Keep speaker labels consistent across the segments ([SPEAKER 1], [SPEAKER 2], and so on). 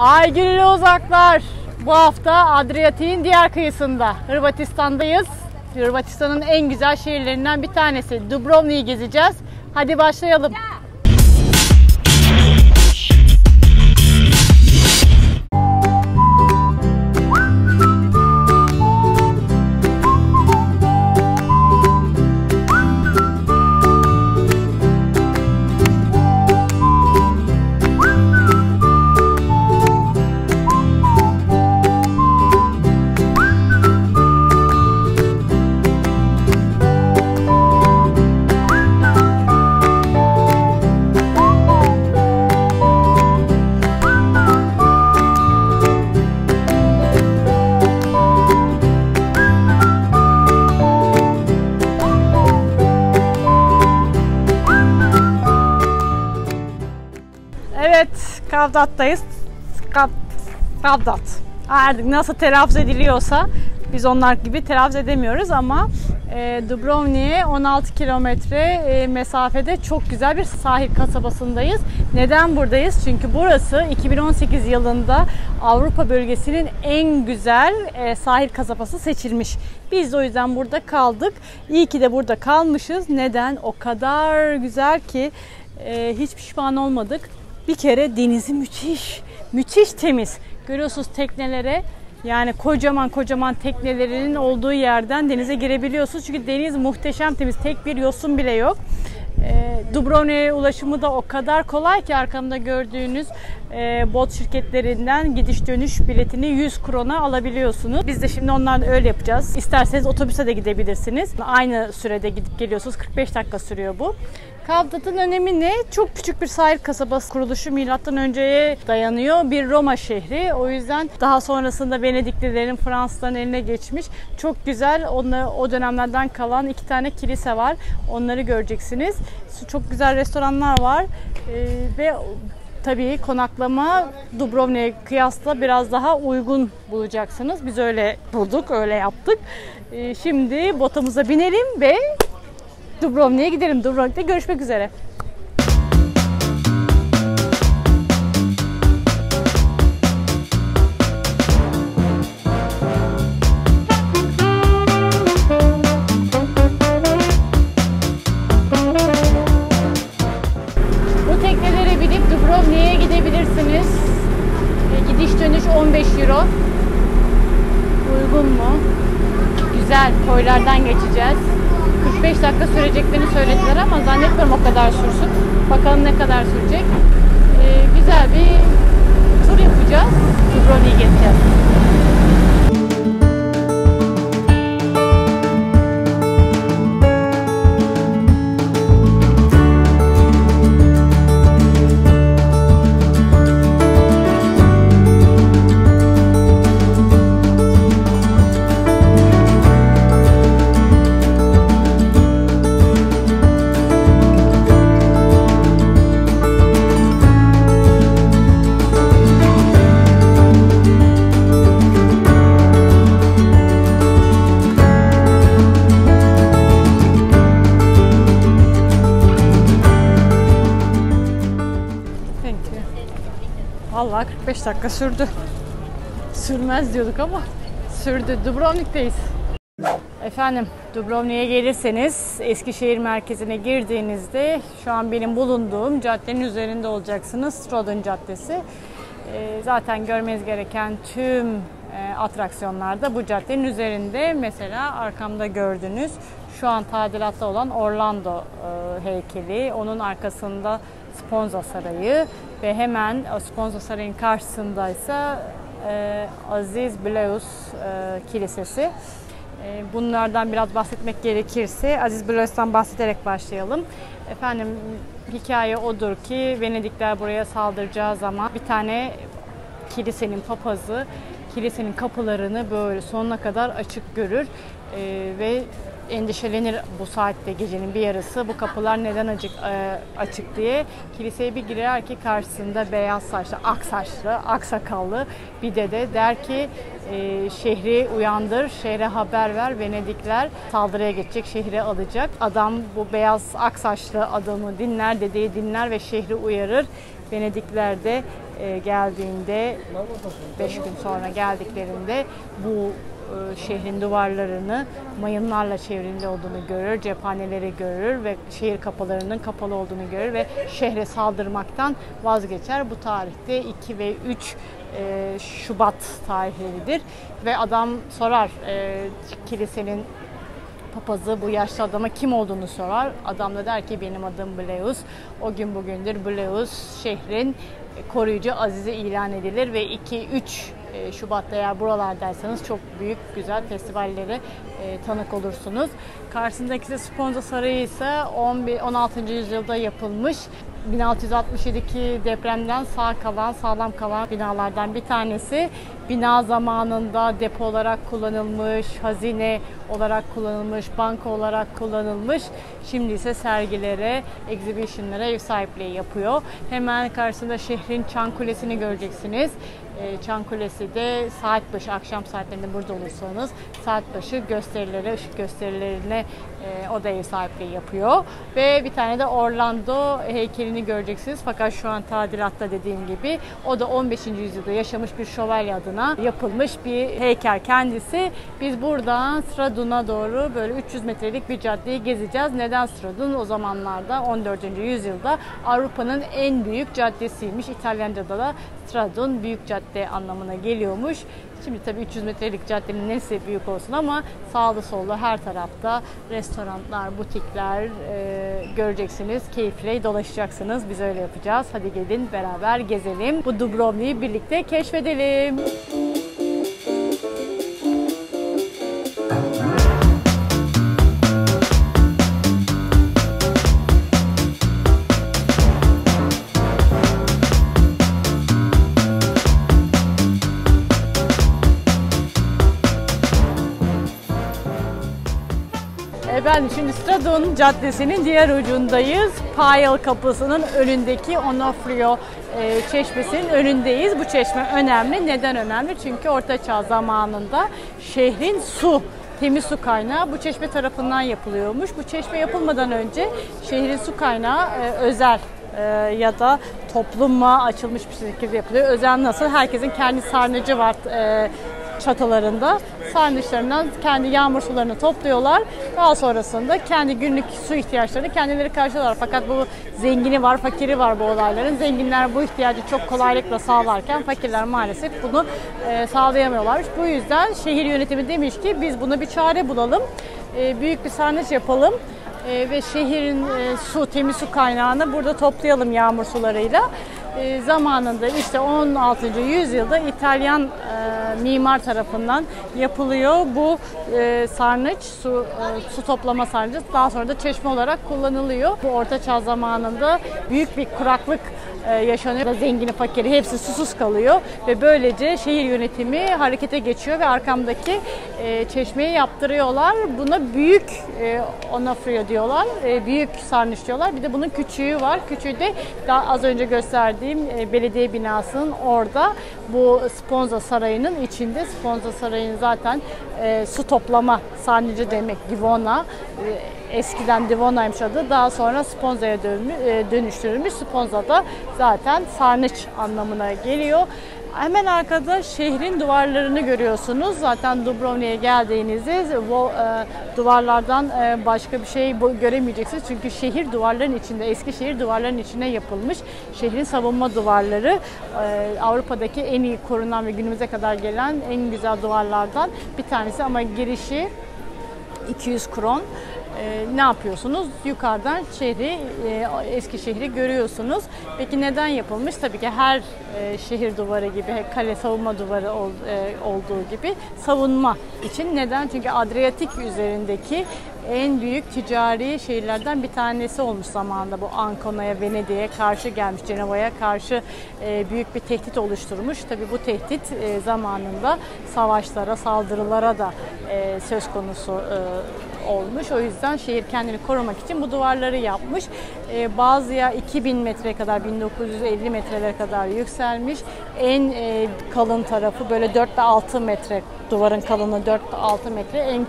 [SPEAKER 1] Aygül Uzaklar. Bu hafta Adriyatik'in diğer kıyısında. Hırvatistan'dayız. Hırvatistan'ın en güzel şehirlerinden bir tanesi. Dubrovnik'i gezeceğiz. Hadi başlayalım. Evet, Kavdat'tayız. Kav, Kavdat. Artık nasıl telaffuz ediliyorsa biz onlar gibi telaffuz edemiyoruz ama e, Dubrovnik'e 16 kilometre e, mesafede çok güzel bir sahil kasabasındayız. Neden buradayız? Çünkü burası 2018 yılında Avrupa bölgesinin en güzel e, sahil kasabası seçilmiş. Biz de o yüzden burada kaldık. İyi ki de burada kalmışız. Neden? O kadar güzel ki e, hiç pişman olmadık. Bir kere denizi müthiş, müthiş temiz. Görüyorsunuz teknelere yani kocaman kocaman teknelerinin olduğu yerden denize girebiliyorsunuz. Çünkü deniz muhteşem temiz. Tek bir yosun bile yok. E, Dubrovnik'e ulaşımı da o kadar kolay ki arkamda gördüğünüz e, bot şirketlerinden gidiş dönüş biletini 100 krona alabiliyorsunuz. Biz de şimdi onlarla öyle yapacağız. İsterseniz otobüse de gidebilirsiniz. Aynı sürede gidip geliyorsunuz. 45 dakika sürüyor bu. Kavdat'ın önemi ne? Çok küçük bir sahil kasabası kuruluşu milattan önceye dayanıyor. Bir Roma şehri. O yüzden daha sonrasında Venediklilerin, Fransızların eline geçmiş. Çok güzel. Onları, o dönemlerden kalan iki tane kilise var. Onları göreceksiniz. Çok güzel restoranlar var. Ee, ve tabii konaklama Dubrovnik'e kıyasla biraz daha uygun bulacaksınız. Biz öyle bulduk, öyle yaptık. Ee, şimdi botumuza binelim ve Dubrovnik'e gidelim. Dubrovnik'te görüşmek üzere. Vallahi 45 dakika sürdü. Sürmez diyorduk ama sürdü. Dubrovnik'teyiz. Efendim Dubrovnik'e gelirseniz Eskişehir merkezine girdiğinizde şu an benim bulunduğum caddenin üzerinde olacaksınız. Strodon Caddesi. Ee, zaten görmeniz gereken tüm e, atraksiyonlar da bu caddenin üzerinde. Mesela arkamda gördüğünüz şu an tadilatta olan Orlando e, heykeli. Onun arkasında Sponza Sarayı ve hemen e, Sponza Sarayı'nın karşısındaysa e, Aziz Bleus e, Kilisesi. E, Bunlardan biraz bahsetmek gerekirse Aziz Bleus'tan bahsederek başlayalım. Efendim hikaye odur ki Venedikler buraya saldıracağı zaman bir tane kilisenin papazı kilisenin kapılarını böyle sonuna kadar açık görür e, ve endişelenir bu saatte gecenin bir yarısı bu kapılar neden açık, e, açık diye kiliseye bir girer ki karşısında beyaz saçlı, ak saçlı, ak sakallı bir dede der ki e, şehri uyandır, şehre haber ver Venedikler saldırıya geçecek, şehri alacak. Adam bu beyaz ak saçlı adamı dinler, dedeyi dinler ve şehri uyarır. Venedikler de e, geldiğinde 5 gün sonra geldiklerinde bu şehrin duvarlarını mayınlarla çevrili olduğunu görür, cephaneleri görür ve şehir kapılarının kapalı olduğunu görür ve şehre saldırmaktan vazgeçer. Bu tarihte 2 ve 3 e, Şubat tarihleridir ve adam sorar e, kilisenin papazı bu yaşlı adama kim olduğunu sorar. Adam da der ki benim adım Bleus. O gün bugündür Bleus şehrin koruyucu azizi ilan edilir ve 2-3 e, Şubat'ta eğer buralardaysanız çok büyük güzel festivallere tanık olursunuz. Karşısındaki ise Sponza Sarayı ise 16. yüzyılda yapılmış 1667'deki depremden sağ kalan, sağlam kalan binalardan bir tanesi. Bina zamanında depo olarak kullanılmış, hazine olarak kullanılmış, banka olarak kullanılmış. Şimdi ise sergilere, exhibitionlara ev sahipliği yapıyor. Hemen karşısında şehrin Çan Kulesi'ni göreceksiniz. Ee, Çan Kulesi de saat başı, akşam saatlerinde burada olursanız saat başı gösterilere, ışık gösterilerine e, o da ev sahipliği yapıyor. Ve bir tane de Orlando heykelini göreceksiniz. Fakat şu an tadilatta dediğim gibi o da 15. yüzyılda yaşamış bir şövalye adına yapılmış bir heykel kendisi. Biz buradan Stradun'a doğru böyle 300 metrelik bir caddeyi gezeceğiz. Neden Stradun? O zamanlarda 14. yüzyılda Avrupa'nın en büyük caddesiymiş. İtalyanca'da da Stradun büyük cadde anlamına geliyormuş. Şimdi tabii 300 metrelik caddenin nesi büyük olsun ama sağlı sollu her tarafta restoranlar, butikler e, göreceksiniz. Keyifle dolaşacaksınız. Biz öyle yapacağız. Hadi gelin beraber gezelim. Bu Dubrovnik'i birlikte keşfedelim. Efendim Stradon Caddesi'nin diğer ucundayız. Payal Kapısı'nın önündeki Onofrio e, çeşmesinin önündeyiz. Bu çeşme önemli. Neden önemli? Çünkü Orta Çağ zamanında şehrin su temiz su kaynağı bu çeşme tarafından yapılıyormuş. Bu çeşme yapılmadan önce şehrin su kaynağı e, özel e, ya da topluma açılmış bir şekilde yapılıyor. Özel nasıl? Herkesin kendi sarnıcı var e, sarnıçlarından kendi yağmur sularını topluyorlar. Daha sonrasında kendi günlük su ihtiyaçlarını kendileri karşılıyorlar. Fakat bu zengini var, fakiri var bu olayların. Zenginler bu ihtiyacı çok kolaylıkla sağlarken fakirler maalesef bunu e, sağlayamıyorlar. Bu yüzden şehir yönetimi demiş ki biz buna bir çare bulalım. E, büyük bir sarnıç yapalım e, ve şehrin e, su, temiz su kaynağını burada toplayalım yağmur sularıyla. E, zamanında işte 16. yüzyılda İtalyan e, mimar tarafından yapılıyor. Bu e, sarnıç, su, e, su toplama sarnıcı daha sonra da çeşme olarak kullanılıyor. Bu Orta Çağ zamanında büyük bir kuraklık e, yaşanıyor. Zengini, fakiri hepsi susuz kalıyor ve böylece şehir yönetimi harekete geçiyor ve arkamdaki e, çeşmeyi yaptırıyorlar. Buna büyük e, onofrio diyorlar. Büyük sarnıç diyorlar. Bir de bunun küçüğü var. Küçüğü de daha az önce gösterdiğim e, belediye binasının orada bu Sponza Sarayı'nın içinde. Sponza Sarayı'nın zaten e, su toplama sarnıcı demek Divona. E, eskiden Divona'ymış adı. Daha sonra Sponza'ya e, dönüştürülmüş. Sponza da zaten sarnıç anlamına geliyor. Hemen arkada şehrin duvarlarını görüyorsunuz. Zaten Dubrovnik'e geldiğinizde e, duvarlardan e, başka bir şey göremeyeceksiniz. Çünkü şehir duvarların içinde, eski şehir duvarların içine yapılmış. Şehrin savunma duvarları e, Avrupa'daki en iyi korunan ve günümüze kadar gelen en güzel duvarlardan bir tanesi ama girişi 200 kron e, ne yapıyorsunuz? Yukarıdan şehri, e, eski şehri görüyorsunuz. Peki neden yapılmış? Tabii ki her e, şehir duvarı gibi, kale savunma duvarı ol, e, olduğu gibi savunma için. Neden? Çünkü Adriyatik üzerindeki en büyük ticari şehirlerden bir tanesi olmuş zamanında bu Ancona'ya, Venedik'e karşı gelmiş, Cenova'ya karşı e, büyük bir tehdit oluşturmuş. Tabi bu tehdit e, zamanında savaşlara, saldırılara da e, söz konusu olmuş. O yüzden şehir kendini korumak için bu duvarları yapmış. E, bazıya 2000 metre kadar, 1950 metrelere kadar yükselmiş. En e, kalın tarafı böyle 4 ile 6 metre duvarın kalınlığı 4 ile 6 metre en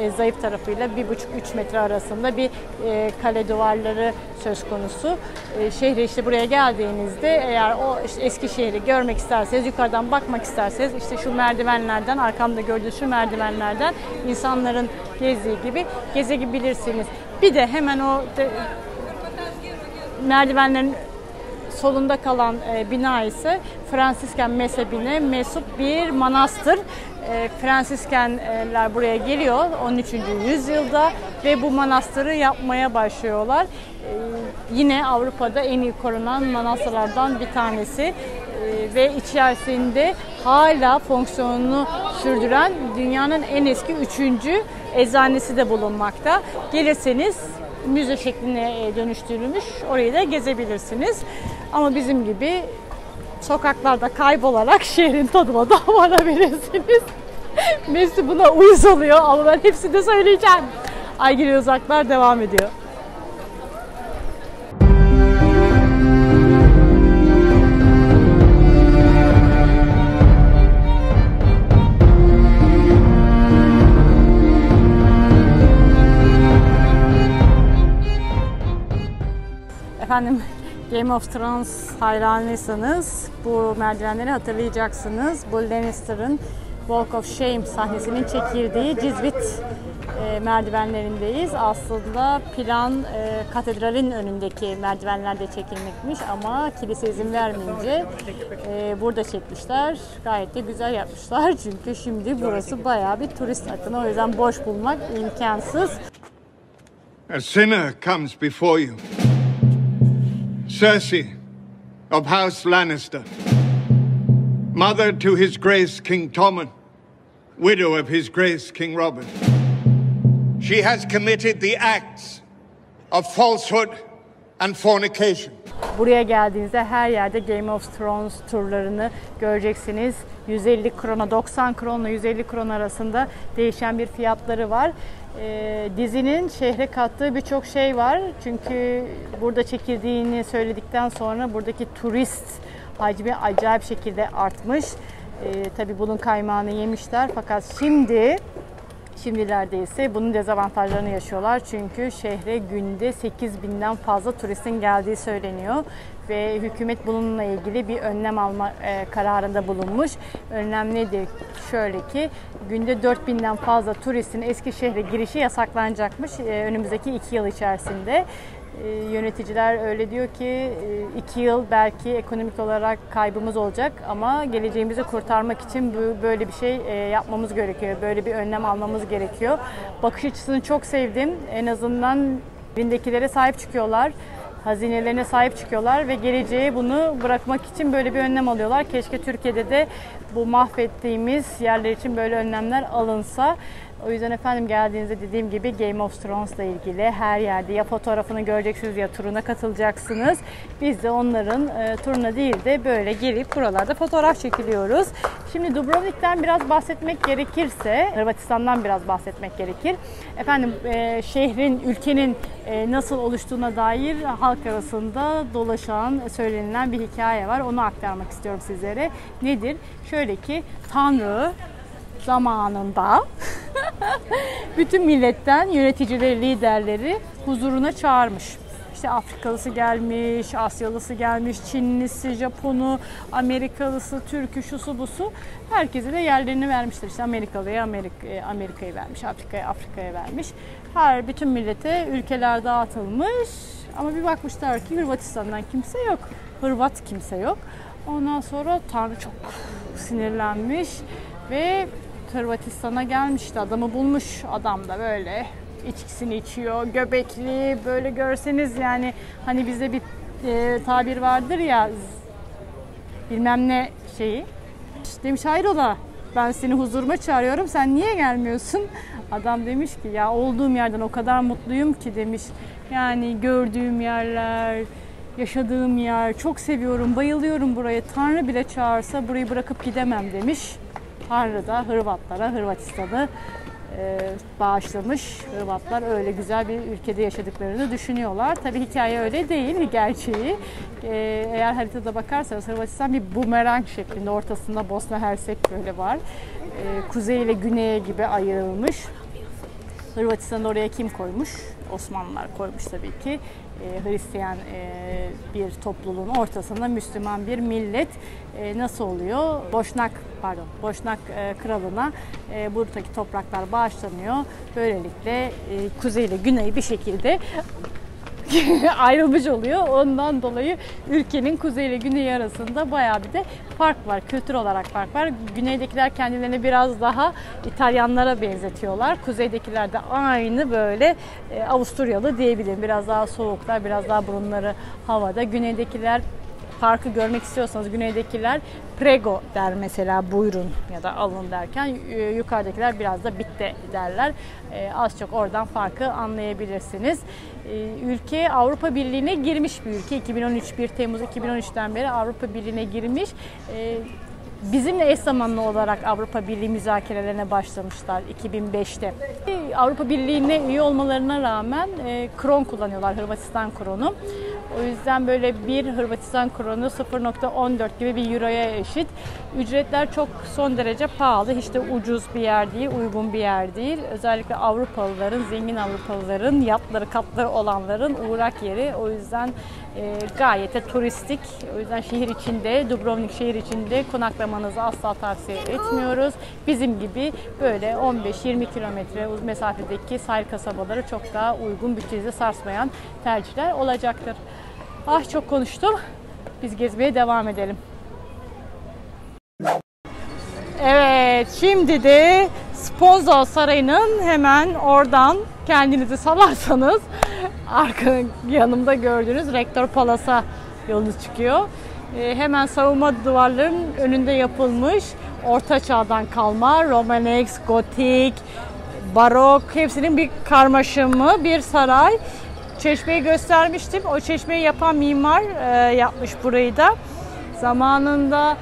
[SPEAKER 1] e, zayıf tarafıyla 1,5-3 metre arasında bir e, kale duvarları söz konusu. E, şehre işte buraya geldiğinizde eğer o işte eski şehri görmek isterseniz, yukarıdan bakmak isterseniz işte şu merdivenlerden, arkamda gördüğünüz şu merdivenlerden insanların gezdiği gibi gezebilirsiniz. Bir de hemen o de, merdivenlerin solunda kalan e, bina ise Fransisken mezhebine mensup bir manastır. E, Fransiskenler buraya geliyor 13. yüzyılda ve bu manastırı yapmaya başlıyorlar. E, yine Avrupa'da en iyi korunan manastırlardan bir tanesi e, ve içerisinde hala fonksiyonunu sürdüren dünyanın en eski üçüncü eczanesi de bulunmakta. Gelirseniz müze şekline e, dönüştürülmüş. Orayı da gezebilirsiniz. Ama bizim gibi sokaklarda kaybolarak şehrin tadına da varabilirsiniz. Messi buna uyuz oluyor ama ben hepsini de söyleyeceğim. Aygül Uzaklar devam ediyor. Efendim Game of Thrones hayranıysanız bu merdivenleri hatırlayacaksınız. Bu Lannister'ın Walk of Shame sahnesinin çekildiği Cizvit e, merdivenlerindeyiz. Aslında plan e, katedralin önündeki merdivenlerde çekilmekmiş ama kilise izin vermeyince e, burada çekmişler. Gayet de güzel yapmışlar çünkü şimdi burası bayağı bir turist akını. O yüzden boş bulmak imkansız.
[SPEAKER 2] A sinner comes before you. Cersei of House Lannister, mother to His Grace King Tommen, widow of His Grace King Robert. She has committed the acts of falsehood and fornication.
[SPEAKER 1] Buraya geldiğinizde her yerde Game of Thrones turlarını göreceksiniz. 150 krona, 90 kronla 150 kron arasında değişen bir fiyatları var. Ee, dizinin şehre kattığı birçok şey var. Çünkü burada çekildiğini söyledikten sonra buradaki turist hacmi acayip şekilde artmış. Ee, tabii bunun kaymağını yemişler fakat şimdi Şimdilerde ise bunun dezavantajlarını yaşıyorlar. Çünkü şehre günde 8 binden fazla turistin geldiği söyleniyor. Ve hükümet bununla ilgili bir önlem alma e, kararında bulunmuş. Önlem nedir? Şöyle ki günde 4 binden fazla turistin eski şehre girişi yasaklanacakmış e, önümüzdeki 2 yıl içerisinde. E, yöneticiler öyle diyor ki e, iki yıl belki ekonomik olarak kaybımız olacak ama geleceğimizi kurtarmak için böyle bir şey e, yapmamız gerekiyor. Böyle bir önlem almamız gerekiyor. Bakış açısını çok sevdim. En azından elindekilere sahip çıkıyorlar hazinelerine sahip çıkıyorlar ve geleceğe bunu bırakmak için böyle bir önlem alıyorlar. Keşke Türkiye'de de bu mahvettiğimiz yerler için böyle önlemler alınsa. O yüzden efendim geldiğinizde dediğim gibi Game of Thrones ile ilgili her yerde ya fotoğrafını göreceksiniz ya turuna katılacaksınız. Biz de onların e, turuna değil de böyle gelip buralarda fotoğraf çekiliyoruz. Şimdi Dubrovnik'ten biraz bahsetmek gerekirse, Hırvatistan'dan biraz bahsetmek gerekir. Efendim e, şehrin, ülkenin e, nasıl oluştuğuna dair halk arasında dolaşan, söylenilen bir hikaye var. Onu aktarmak istiyorum sizlere. Nedir? Şöyle ki Tanrı zamanında bütün milletten yöneticileri, liderleri huzuruna çağırmış. İşte Afrikalısı gelmiş, Asyalısı gelmiş, Çinlisi, Japonu, Amerikalısı, Türkü, şusu busu. Herkese de yerlerini vermiştir. İşte Amerikalıya Amerika, e, Amerika'yı vermiş, Afrika'ya Afrika'ya vermiş. Her bütün millete ülkeler dağıtılmış. Ama bir bakmışlar ki Hırvatistan'dan kimse yok. Hırvat kimse yok. Ondan sonra Tanrı çok sinirlenmiş ve Hırvatistan'a gelmişti. Adamı bulmuş adam da böyle içkisini içiyor, göbekli böyle görseniz yani hani bizde bir e, tabir vardır ya bilmem ne şeyi. Demiş hayrola ben seni huzuruma çağırıyorum sen niye gelmiyorsun? Adam demiş ki ya olduğum yerden o kadar mutluyum ki demiş. Yani gördüğüm yerler, yaşadığım yer çok seviyorum, bayılıyorum buraya. Tanrı bile çağırsa burayı bırakıp gidemem demiş. Tanrı Hırvatlara, Hırvatistan'ı e, bağışlamış. Hırvatlar öyle güzel bir ülkede yaşadıklarını düşünüyorlar. Tabi hikaye öyle değil, gerçeği. E, eğer haritada bakarsanız Hırvatistan bir bumerang şeklinde ortasında Bosna Hersek böyle var. E, kuzey ile güneye gibi ayrılmış. Hırvatistan'ı oraya kim koymuş? Osmanlılar koymuş tabii ki. E, Hristiyan e, bir topluluğun ortasında Müslüman bir millet e, nasıl oluyor? Boşnak pardon Boşnak e, kralına e, buradaki topraklar bağışlanıyor. Böylelikle e, kuzey ile güney bir şekilde ayrılmış oluyor. Ondan dolayı ülkenin kuzey ile güney arasında bayağı bir de fark var. Kültür olarak fark var. Güneydekiler kendilerini biraz daha İtalyanlara benzetiyorlar. Kuzeydekiler de aynı böyle e, Avusturyalı diyebilirim. Biraz daha soğuklar, biraz daha burunları havada. Güneydekiler farkı görmek istiyorsanız güneydekiler prego der mesela buyurun ya da alın derken e, yukarıdakiler biraz da bitte derler. E, az çok oradan farkı anlayabilirsiniz. E, ülke Avrupa Birliği'ne girmiş bir ülke. 2013 1 Temmuz 2013'ten beri Avrupa Birliği'ne girmiş. Bizimle eş zamanlı olarak Avrupa Birliği müzakerelerine başlamışlar 2005'te. Avrupa Birliği'ne üye olmalarına rağmen kron kullanıyorlar, Hırvatistan kronu. O yüzden böyle bir Hırvatistan kronu 0.14 gibi bir euroya eşit. Ücretler çok son derece pahalı. Hiç de ucuz bir yer değil, uygun bir yer değil. Özellikle Avrupalıların, zengin Avrupalıların, yatları katları olanların uğrak yeri. O yüzden e, gayet de turistik. O yüzden şehir içinde, Dubrovnik şehir içinde konaklamanızı asla tavsiye etmiyoruz. Bizim gibi böyle 15-20 kilometre mesafedeki sahil kasabaları çok daha uygun, bütçenizi sarsmayan tercihler olacaktır. Ah çok konuştum. Biz gezmeye devam edelim. Evet, şimdi de Sponzo Sarayı'nın hemen oradan kendinizi salarsanız arka yanımda gördüğünüz Rektör Palas'a yolunuz çıkıyor. Ee, hemen savunma duvarların önünde yapılmış Orta Çağ'dan kalma Romanex, Gotik, Barok hepsinin bir karmaşımı bir saray. Çeşmeyi göstermiştim. O çeşmeyi yapan mimar e, yapmış burayı da. Zamanında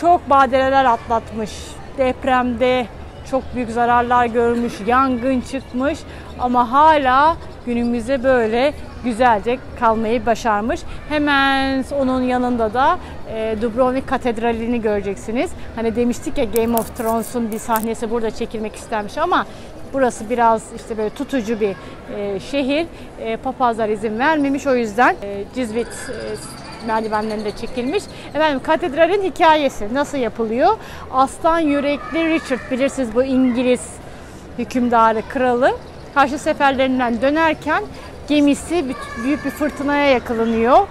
[SPEAKER 1] çok badireler atlatmış. Depremde çok büyük zararlar görmüş, yangın çıkmış ama hala günümüzde böyle güzelce kalmayı başarmış. Hemen onun yanında da e, Dubrovnik Katedrali'ni göreceksiniz. Hani demiştik ya Game of Thrones'un bir sahnesi burada çekilmek istenmiş ama Burası biraz işte böyle tutucu bir e, şehir. E, papazlar izin vermemiş o yüzden e, Cizvit e, merdivenlerinde çekilmiş. Efendim katedralin hikayesi nasıl yapılıyor? Aslan yürekli Richard bilirsiniz bu İngiliz hükümdarı, kralı. Karşı seferlerinden dönerken gemisi büyük bir fırtınaya yakalanıyor.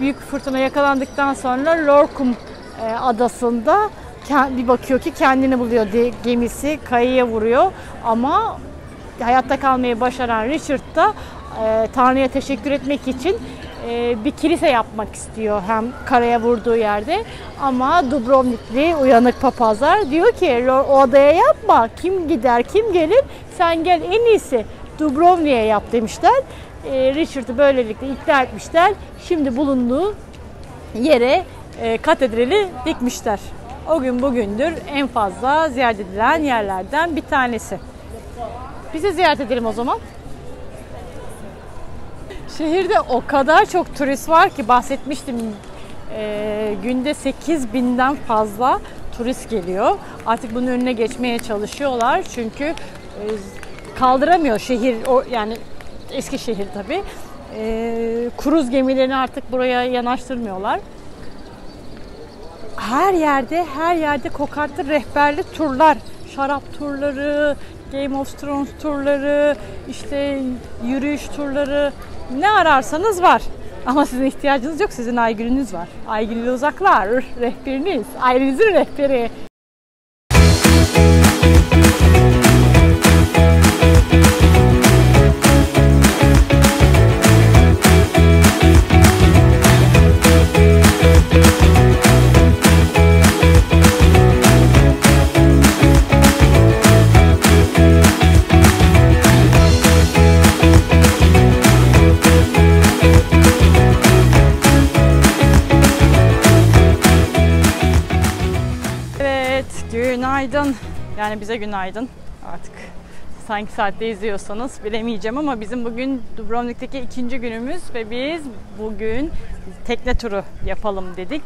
[SPEAKER 1] Büyük fırtına yakalandıktan sonra Lorkum e, adasında bir bakıyor ki kendini buluyor gemisi kayaya vuruyor. Ama hayatta kalmayı başaran Richard da e, Tanrı'ya teşekkür etmek için e, bir kilise yapmak istiyor hem karaya vurduğu yerde. Ama Dubrovnikli uyanık papazlar diyor ki o adaya yapma. Kim gider kim gelir? Sen gel en iyisi Dubrovnik'e yap demişler. E, Richard'ı böylelikle ikna etmişler. Şimdi bulunduğu yere e, katedrali dikmişler o gün bugündür en fazla ziyaret edilen yerlerden bir tanesi. Biz de ziyaret edelim o zaman. Şehirde o kadar çok turist var ki bahsetmiştim e, günde 8 binden fazla turist geliyor. Artık bunun önüne geçmeye çalışıyorlar çünkü e, kaldıramıyor şehir o yani eski şehir tabii. E, kruz gemilerini artık buraya yanaştırmıyorlar her yerde her yerde kokartlı rehberli turlar. Şarap turları, Game of Thrones turları, işte yürüyüş turları ne ararsanız var. Ama sizin ihtiyacınız yok. Sizin Aygül'ünüz var. Aygül uzaklar rehberiniz. Ailenizin rehberi. Yani bize günaydın artık. Sanki saatte izliyorsanız bilemeyeceğim ama bizim bugün Dubrovnik'teki ikinci günümüz ve biz bugün tekne turu yapalım dedik.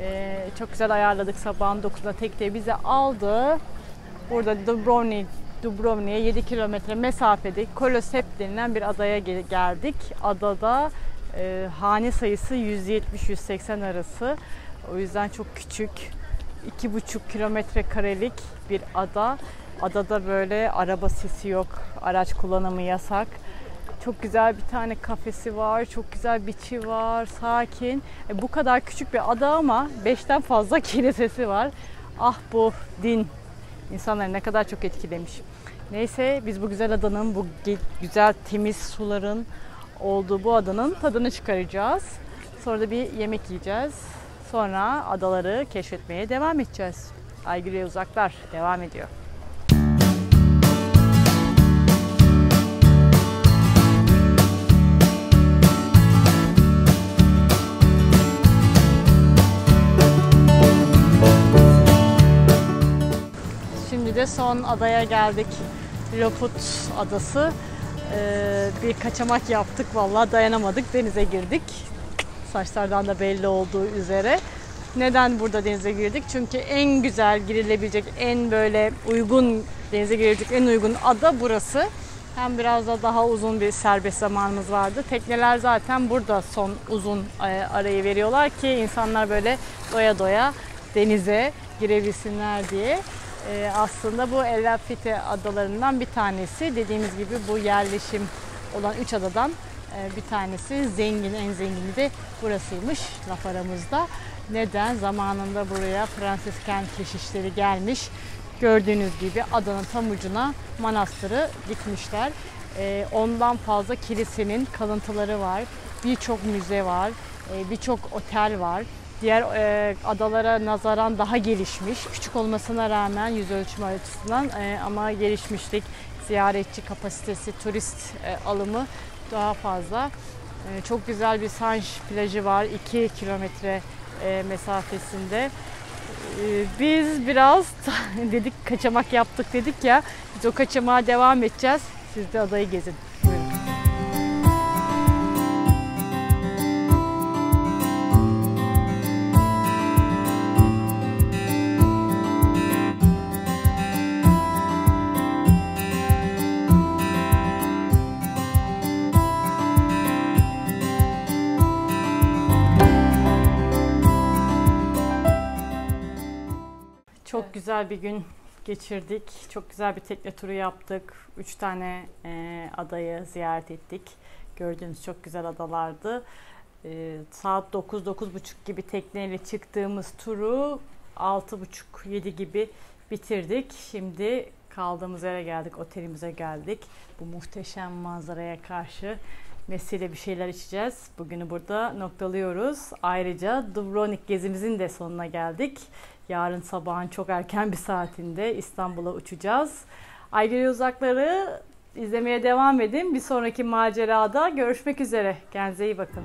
[SPEAKER 1] Ee, çok güzel ayarladık sabahın 9'da tekne bizi aldı. Burada Dubrovnik Dubrovnik'e 7 kilometre mesafede Kolosep denilen bir adaya geldik. Adada e, hane sayısı 170-180 arası. O yüzden çok küçük. 2,5 kilometre karelik bir ada. Adada böyle araba sesi yok. Araç kullanımı yasak. Çok güzel bir tane kafesi var. Çok güzel biçi var. Sakin. E, bu kadar küçük bir ada ama 5'ten fazla kilisesi var. Ah bu din insanları ne kadar çok etkilemiş. Neyse biz bu güzel adanın, bu güzel temiz suların olduğu bu adanın tadını çıkaracağız. Sonra da bir yemek yiyeceğiz. Sonra adaları keşfetmeye devam edeceğiz. Aygül'e uzaklar devam ediyor. Şimdi de son adaya geldik. Loput adası. Ee, bir kaçamak yaptık. Vallahi dayanamadık. Denize girdik. Saçlardan da belli olduğu üzere. Neden burada denize girdik? Çünkü en güzel girilebilecek, en böyle uygun denize girilecek en uygun ada burası. Hem biraz da daha uzun bir serbest zamanımız vardı. Tekneler zaten burada son uzun e, arayı veriyorlar ki insanlar böyle doya doya denize girebilsinler diye. Ee, aslında bu Elafite adalarından bir tanesi. Dediğimiz gibi bu yerleşim olan üç adadan bir tanesi. Zengin, en zengini de burasıymış laf aramızda. Neden? Zamanında buraya Fransızken keşişleri gelmiş. Gördüğünüz gibi adanın tam ucuna manastırı dikmişler. E, ondan fazla kilisenin kalıntıları var. Birçok müze var. E, Birçok otel var diğer e, adalara nazaran daha gelişmiş. Küçük olmasına rağmen yüz ölçümü açısından e, ama gelişmişlik, ziyaretçi kapasitesi, turist alımı daha fazla. E, çok güzel bir Sanj plajı var 2 kilometre e, mesafesinde. E, biz biraz dedik kaçamak yaptık dedik ya biz o kaçamağa devam edeceğiz. Siz de adayı gezin. Güzel bir gün geçirdik. Çok güzel bir tekne turu yaptık. Üç tane e, adayı ziyaret ettik. Gördüğünüz çok güzel adalardı. E, saat 9-9.30 gibi tekneyle çıktığımız turu 6.30-7 gibi bitirdik. Şimdi kaldığımız yere geldik, otelimize geldik. Bu muhteşem manzaraya karşı Mesleğiyle bir şeyler içeceğiz. Bugünü burada noktalıyoruz. Ayrıca Dubrovnik gezimizin de sonuna geldik. Yarın sabahın çok erken bir saatinde İstanbul'a uçacağız. Aygül Uzakları izlemeye devam edin. Bir sonraki macerada görüşmek üzere. Kendinize iyi bakın.